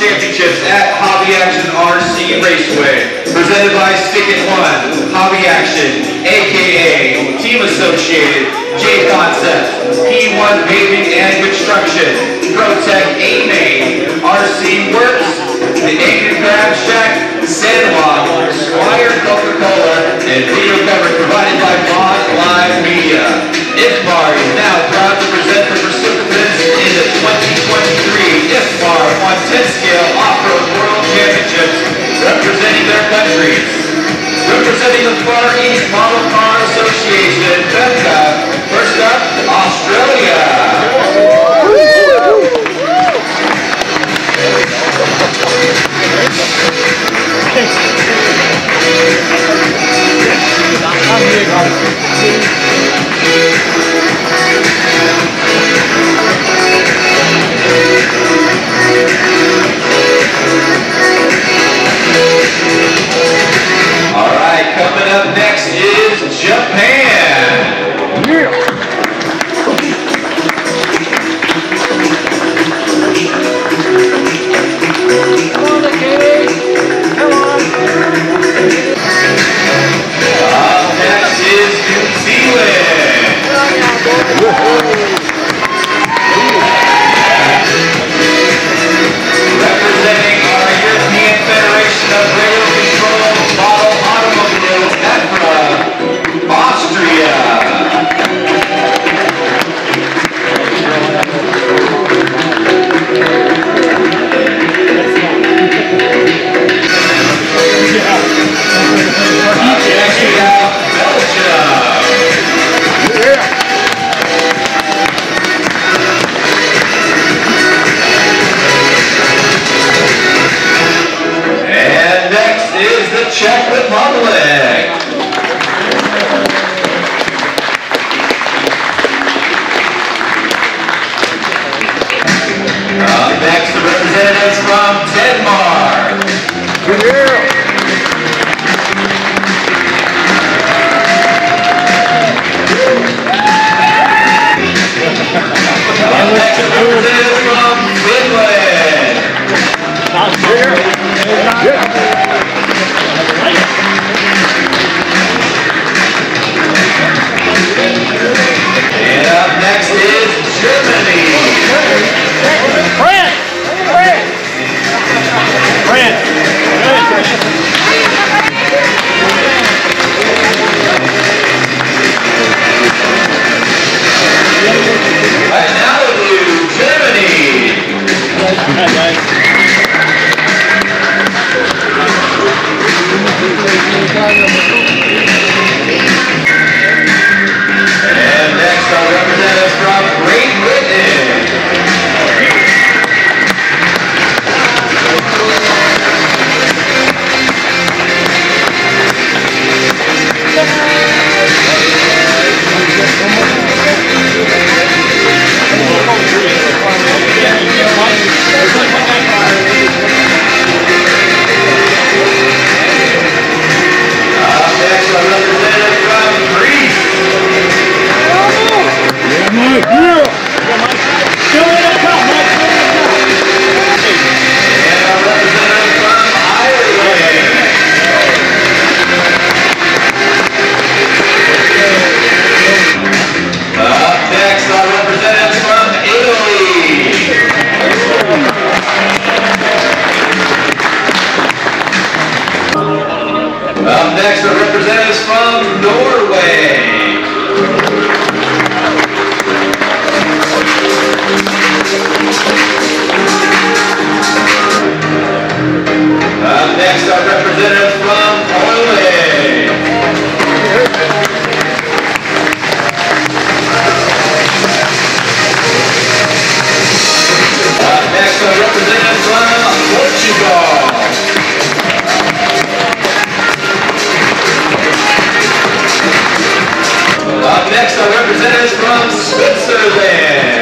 Championships at Hobby Action RC Raceway, presented by Stick and One, Hobby Action, aka Team Associated, J Concept, P1 Paving and Construction, ProTech A-Main, RC Works, The Aiden Grab Shack, Sandlot, Squire Coca-Cola, and Peter from Denmark. Yeah. Brand. from Spencer there.